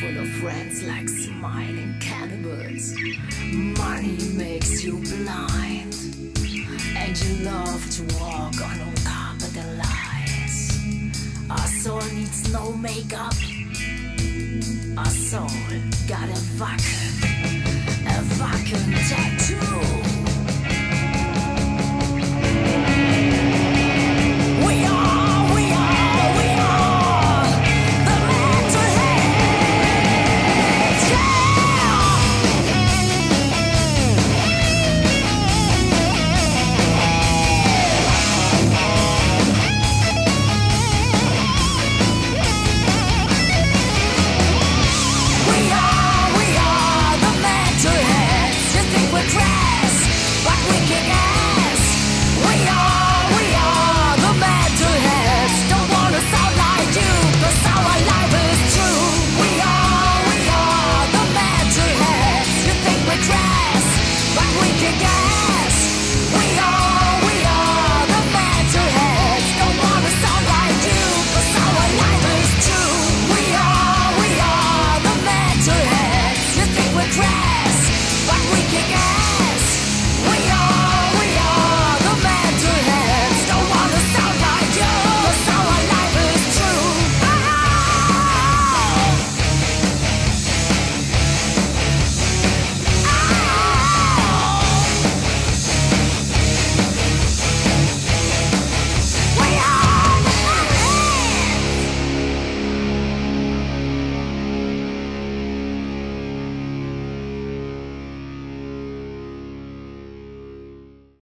full of friends like smiling cannibals. Money makes you blind, and you love to walk on all carpet and lies. Our soul needs no makeup. Our soul got a Wacken, a Wacken tech.